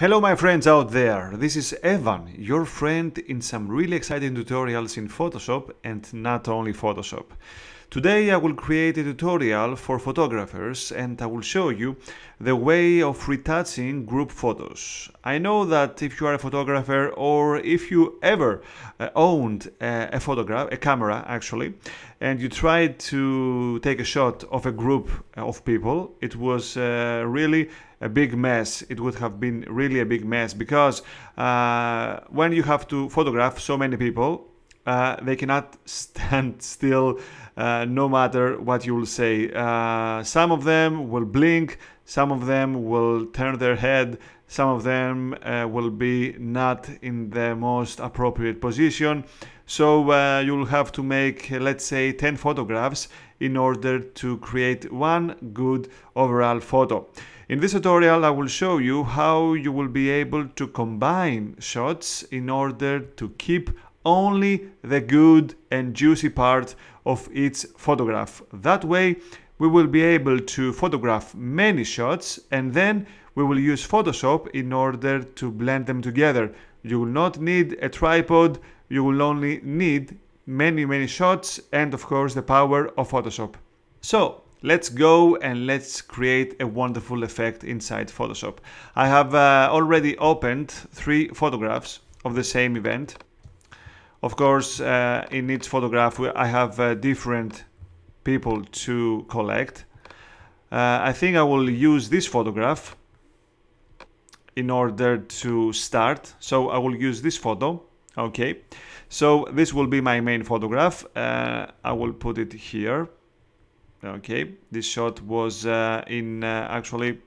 Hello my friends out there, this is Evan, your friend in some really exciting tutorials in Photoshop and not only Photoshop. Today I will create a tutorial for photographers and I will show you the way of retouching group photos. I know that if you are a photographer or if you ever uh, owned a, a photograph, a camera actually, and you tried to take a shot of a group of people, it was uh, really a big mess. It would have been really a big mess because uh, when you have to photograph so many people, uh, they cannot stand still uh, no matter what you will say. Uh, some of them will blink, some of them will turn their head, some of them uh, will be not in the most appropriate position. So uh, you'll have to make, let's say, 10 photographs in order to create one good overall photo. In this tutorial I will show you how you will be able to combine shots in order to keep only the good and juicy part of its photograph. That way we will be able to photograph many shots and then we will use Photoshop in order to blend them together. You will not need a tripod, you will only need many many shots and of course the power of Photoshop. So let's go and let's create a wonderful effect inside Photoshop. I have uh, already opened three photographs of the same event. Of course uh, in each photograph I have uh, different people to collect. Uh, I think I will use this photograph in order to start. So I will use this photo. Okay. So this will be my main photograph. Uh, I will put it here. Okay. This shot was uh, in uh, actually,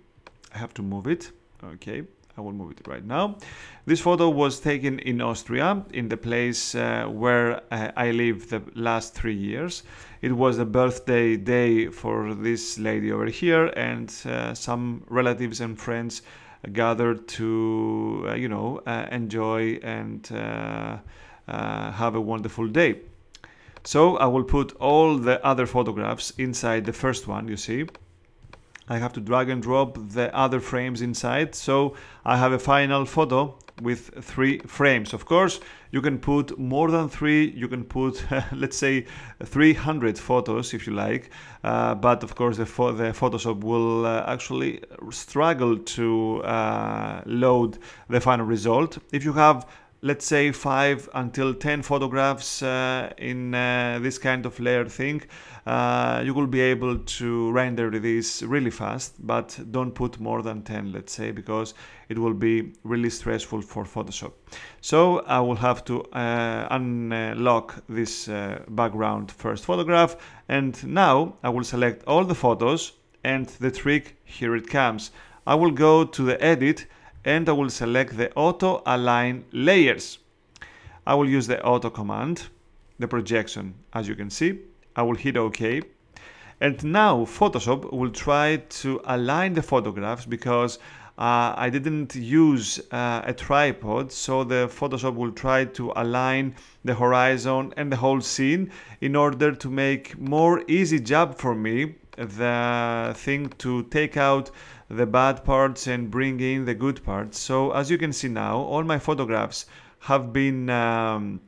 I have to move it. Okay. I will move it right now. This photo was taken in Austria, in the place uh, where uh, I lived the last three years. It was the birthday day for this lady over here, and uh, some relatives and friends gathered to, uh, you know, uh, enjoy and uh, have a wonderful day. So I will put all the other photographs inside the first one, you see. I have to drag and drop the other frames inside. So I have a final photo with three frames. Of course you can put more than three you can put let's say 300 photos if you like. Uh, but of course the, the Photoshop will uh, actually struggle to uh, load the final result. If you have let's say 5 until 10 photographs uh, in uh, this kind of layer thing uh, you will be able to render this really fast but don't put more than 10 let's say because it will be really stressful for Photoshop. So I will have to uh, unlock this uh, background first photograph and now I will select all the photos and the trick here it comes. I will go to the edit and I will select the auto align layers. I will use the auto command, the projection as you can see. I will hit OK. And now Photoshop will try to align the photographs because uh, I didn't use uh, a tripod so the Photoshop will try to align the horizon and the whole scene in order to make more easy job for me the thing to take out the bad parts and bring in the good parts. So as you can see now, all my photographs have been um,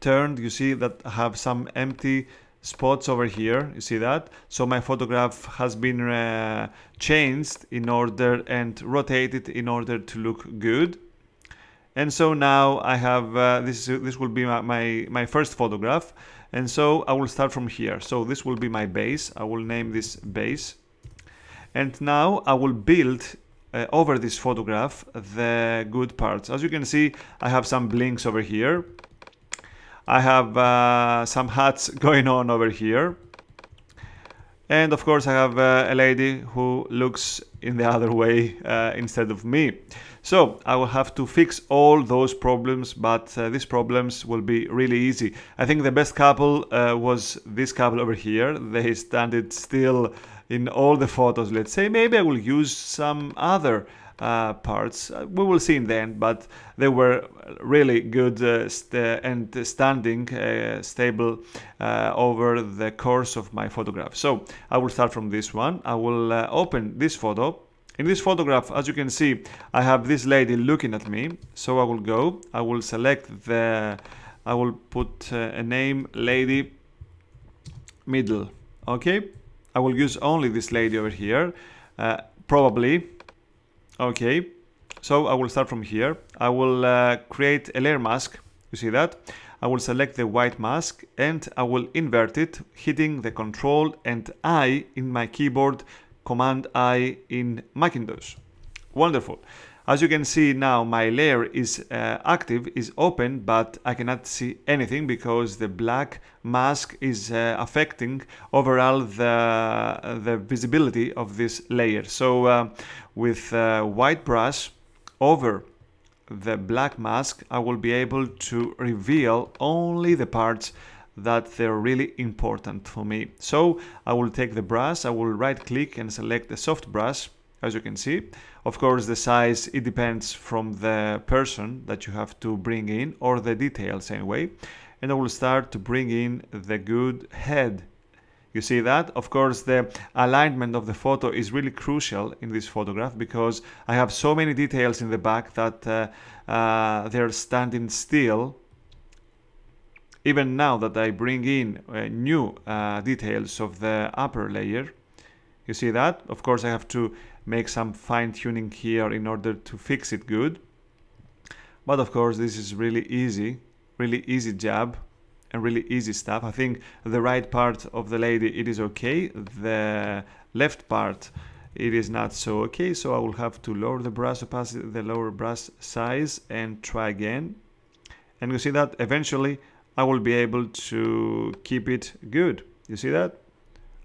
turned. You see that I have some empty spots over here. You see that? So my photograph has been uh, changed in order and rotated in order to look good. And so now I have, uh, this, this will be my, my, my first photograph. And so I will start from here. So this will be my base. I will name this base and now I will build uh, over this photograph the good parts. As you can see, I have some blinks over here. I have uh, some hats going on over here. And of course I have uh, a lady who looks in the other way uh, instead of me. So I will have to fix all those problems, but uh, these problems will be really easy. I think the best couple uh, was this couple over here. They stand it still in all the photos, let's say. Maybe I will use some other uh, parts. Uh, we will see in the end, but they were really good uh, st and standing uh, stable uh, over the course of my photograph. So I will start from this one. I will uh, open this photo In this photograph, as you can see, I have this lady looking at me. So I will go, I will select the, I will put a name lady middle. Okay, I will use only this lady over here, uh, probably. Okay, so I will start from here. I will uh, create a layer mask. You see that? I will select the white mask and I will invert it, hitting the Control and I in my keyboard, Command I in Macintosh. Wonderful. As you can see now, my layer is uh, active, is open, but I cannot see anything because the black mask is uh, affecting overall the, the visibility of this layer. So uh, with uh, white brush over the black mask, I will be able to reveal only the parts that they're really important for me. So I will take the brush, I will right click and select the soft brush as you can see. Of course, the size, it depends from the person that you have to bring in or the details anyway. And I will start to bring in the good head. You see that? Of course, the alignment of the photo is really crucial in this photograph because I have so many details in the back that uh, uh, they're standing still even now that I bring in uh, new uh, details of the upper layer, you see that? Of course, I have to make some fine tuning here in order to fix it good. But of course, this is really easy, really easy job and really easy stuff. I think the right part of the lady, it is okay. The left part, it is not so okay. So I will have to lower the brass opacity, the lower brass size and try again. And you see that eventually I will be able to keep it good. You see that?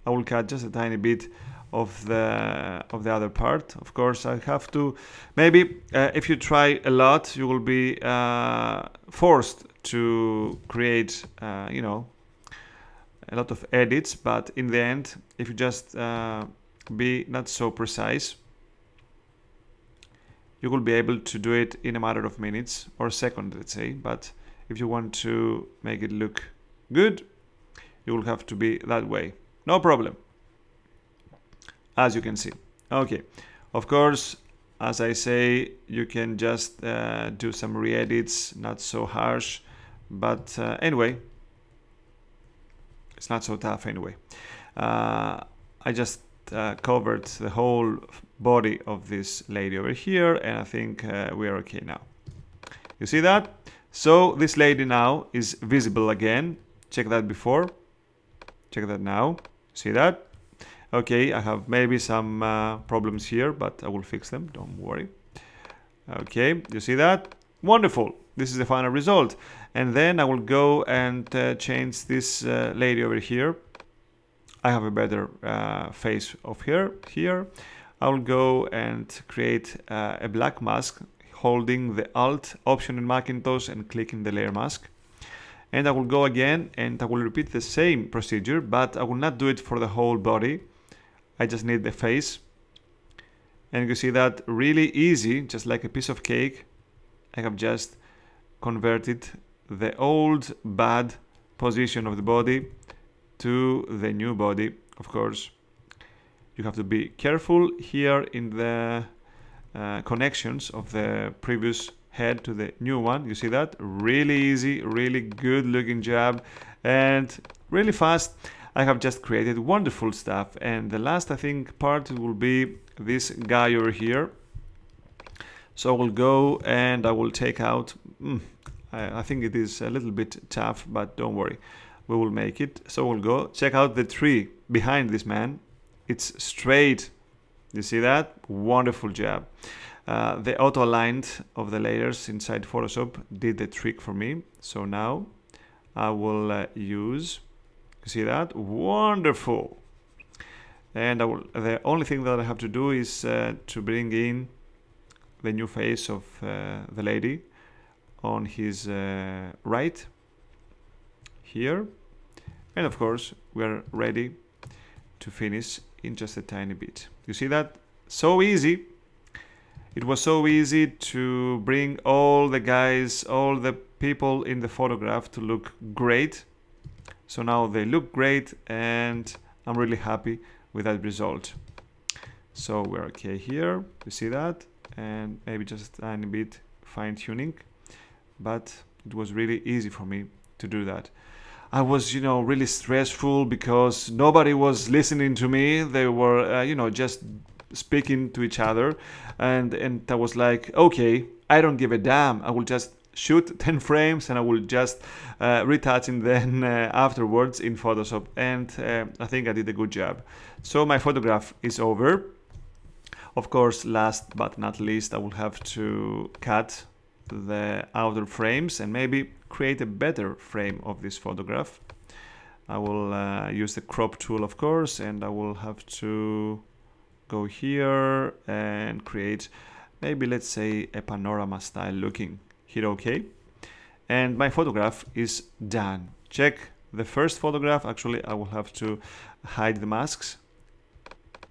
I will cut just a tiny bit of the of the other part. Of course I have to maybe uh, if you try a lot you will be uh, forced to create uh, you know a lot of edits but in the end if you just uh, be not so precise you will be able to do it in a matter of minutes or seconds let's say. But if you want to make it look good you will have to be that way. No problem as you can see. Okay, of course, as I say, you can just uh, do some re-edits, not so harsh, but uh, anyway, it's not so tough anyway. Uh, I just uh, covered the whole body of this lady over here, and I think uh, we are okay now. You see that? So this lady now is visible again. Check that before. Check that now. See that? Okay, I have maybe some uh, problems here, but I will fix them, don't worry. Okay, you see that? Wonderful, this is the final result. And then I will go and uh, change this uh, lady over here. I have a better uh, face of her here. I will go and create uh, a black mask holding the Alt option in Macintosh and clicking the layer mask and I will go again and I will repeat the same procedure but I will not do it for the whole body I just need the face. And you see that really easy just like a piece of cake. I have just converted the old bad position of the body to the new body of course. You have to be careful here in the uh, connections of the previous head to the new one. You see that? Really easy really good looking job. And really fast I have just created wonderful stuff and the last I think part will be this guy over here. So I will go and I will take out mm, I, I think it is a little bit tough but don't worry. We will make it. So we'll go check out the tree behind this man. It's straight. You see that? Wonderful job. Uh, the auto aligned of the layers inside Photoshop did the trick for me. So now I will uh, use you see that? Wonderful. And will, the only thing that I have to do is uh, to bring in the new face of uh, the lady on his uh, right here. And of course, we're ready to finish in just a tiny bit. You see that? So easy. It was so easy to bring all the guys, all the people in the photograph to look great so now they look great and I'm really happy with that result. So we're okay here, you see that? And maybe just a tiny bit fine tuning, but it was really easy for me to do that. I was, you know, really stressful because nobody was listening to me. They were, uh, you know, just speaking to each other, and and I was like, okay, I don't give a damn. I will just shoot 10 frames and I will just uh, retouching then uh, afterwards in Photoshop and uh, I think I did a good job. So my photograph is over. Of course, last but not least, I will have to cut the outer frames and maybe create a better frame of this photograph. I will uh, use the crop tool, of course, and I will have to go here and create maybe let's say a panorama style looking hit OK and my photograph is done. Check the first photograph. Actually I will have to hide the masks.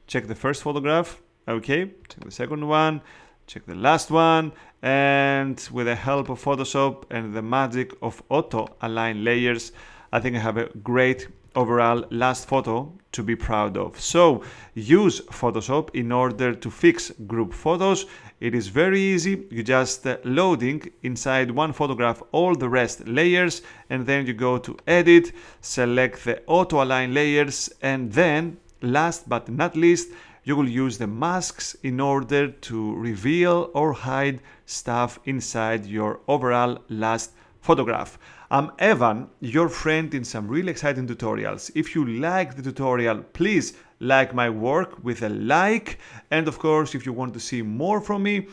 Check the first photograph. Okay. Check the second one. Check the last one. And with the help of Photoshop and the magic of auto align layers I think I have a great overall last photo to be proud of. So use Photoshop in order to fix group photos. It is very easy. You just uh, loading inside one photograph all the rest layers and then you go to edit, select the auto align layers and then last but not least you will use the masks in order to reveal or hide stuff inside your overall last photograph. I'm Evan, your friend in some really exciting tutorials. If you like the tutorial, please like my work with a like. And of course, if you want to see more from me,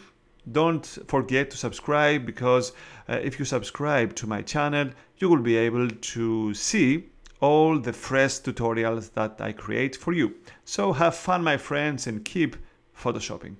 don't forget to subscribe because uh, if you subscribe to my channel, you will be able to see all the fresh tutorials that I create for you. So have fun, my friends, and keep photoshopping.